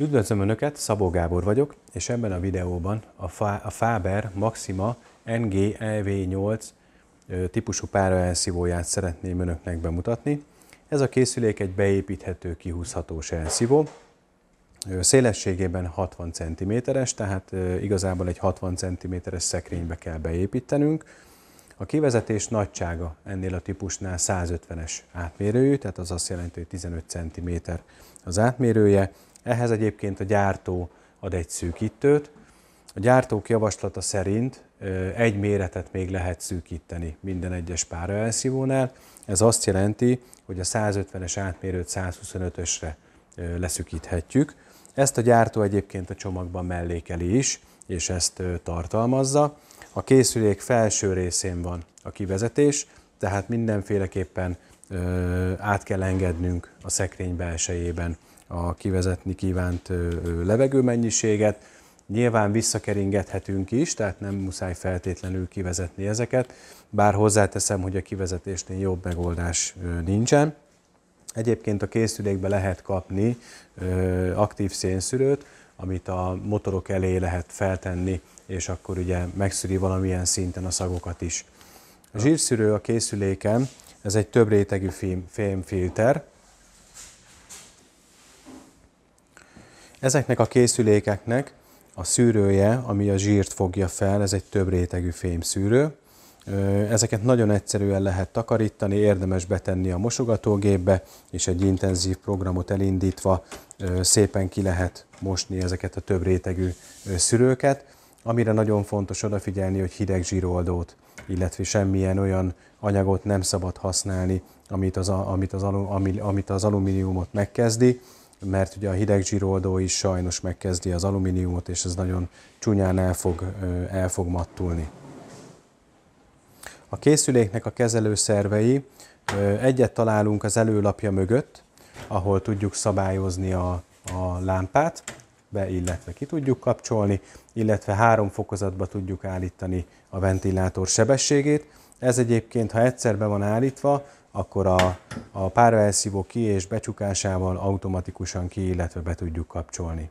Üdvözlöm Önöket, Szabó Gábor vagyok, és ebben a videóban a, a Faber Maxima NG EV8 típusú páraelszívóját szeretném Önöknek bemutatni. Ez a készülék egy beépíthető, kihúzhatós elszívó. Szélességében 60 cm-es, tehát igazából egy 60 cm-es szekrénybe kell beépítenünk. A kivezetés nagysága ennél a típusnál 150-es átmérőjű, tehát az azt jelenti, hogy 15 cm az átmérője. Ehhez egyébként a gyártó ad egy szűkítőt. A gyártók javaslata szerint egy méretet még lehet szűkíteni minden egyes pára elszívónál. Ez azt jelenti, hogy a 150-es átmérőt 125-ösre leszűkíthetjük. Ezt a gyártó egyébként a csomagban mellékeli is, és ezt tartalmazza. A készülék felső részén van a kivezetés, tehát mindenféleképpen át kell engednünk a szekrény belsejében a kivezetni kívánt levegőmennyiséget. Nyilván visszakeringethetünk is, tehát nem muszáj feltétlenül kivezetni ezeket, bár hozzáteszem, hogy a kivezetésnél jobb megoldás nincsen. Egyébként a készülékbe lehet kapni aktív szénszűrőt, amit a motorok elé lehet feltenni, és akkor ugye megszűri valamilyen szinten a szagokat is. A zsírszűrő a készüléken, ez egy több rétegű fémfilter, Ezeknek a készülékeknek a szűrője, ami a zsírt fogja fel, ez egy több rétegű fémszűrő. Ezeket nagyon egyszerűen lehet takarítani, érdemes betenni a mosogatógépbe, és egy intenzív programot elindítva szépen ki lehet mosni ezeket a több rétegű szűrőket. Amire nagyon fontos odafigyelni, hogy hideg zsíroldót, illetve semmilyen olyan anyagot nem szabad használni, amit az, amit az, amit az alumíniumot megkezdi, mert ugye a hideg zsíroldó is sajnos megkezdi az alumíniumot, és ez nagyon csúnyán el fog, el fog mattulni. A készüléknek a kezelőszervei egyet találunk az előlapja mögött, ahol tudjuk szabályozni a, a lámpát, be, illetve ki tudjuk kapcsolni, illetve három fokozatba tudjuk állítani a ventilátor sebességét. Ez egyébként, ha egyszer be van állítva, akkor a, a páraelszívó ki- és becsukásával automatikusan ki, illetve be tudjuk kapcsolni.